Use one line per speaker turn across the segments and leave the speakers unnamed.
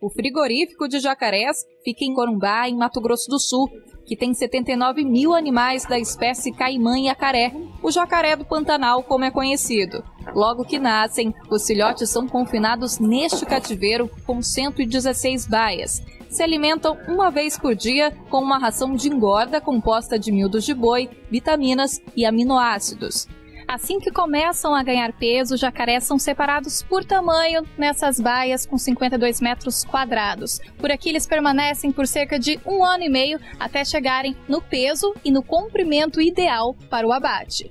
O frigorífico de jacarés fica em Corumbá, em Mato Grosso do Sul, que tem 79 mil animais da espécie caimã e acaré, o jacaré do Pantanal, como é conhecido. Logo que nascem, os filhotes são confinados neste cativeiro com 116 baias. Se alimentam uma vez por dia com uma ração de engorda composta de miúdos de boi, vitaminas e aminoácidos. Assim que começam a ganhar peso, os jacarés são separados por tamanho nessas baias com 52 metros quadrados. Por aqui eles permanecem por cerca de um ano e meio até chegarem no peso e no comprimento ideal para o abate.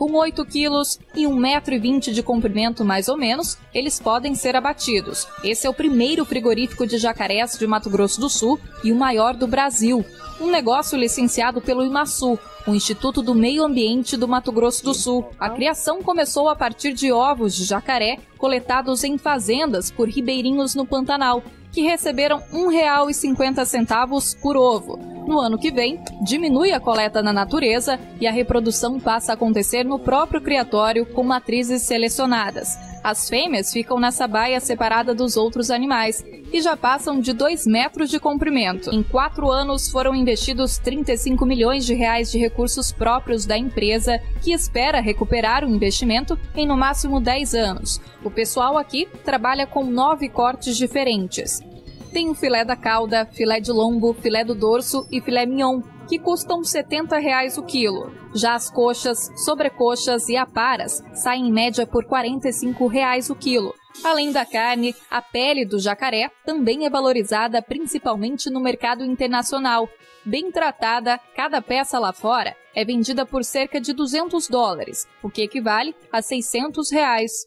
Com 8 quilos e 1,20m um de comprimento mais ou menos, eles podem ser abatidos. Esse é o primeiro frigorífico de jacarés de Mato Grosso do Sul e o maior do Brasil. Um negócio licenciado pelo IMASU, o Instituto do Meio Ambiente do Mato Grosso do Sul. A criação começou a partir de ovos de jacaré coletados em fazendas por ribeirinhos no Pantanal, que receberam R$ 1,50 por ovo. No ano que vem, diminui a coleta na natureza e a reprodução passa a acontecer no próprio criatório com matrizes selecionadas. As fêmeas ficam nessa baia separada dos outros animais e já passam de 2 metros de comprimento. Em quatro anos foram investidos 35 milhões de reais de recursos próprios da empresa, que espera recuperar o investimento em no máximo 10 anos. O pessoal aqui trabalha com nove cortes diferentes. Tem o filé da cauda, filé de lombo, filé do dorso e filé mignon, que custam 70 reais o quilo. Já as coxas, sobrecoxas e aparas saem em média por 45 reais o quilo. Além da carne, a pele do jacaré também é valorizada principalmente no mercado internacional. Bem tratada, cada peça lá fora é vendida por cerca de 200 dólares, o que equivale a 600 reais.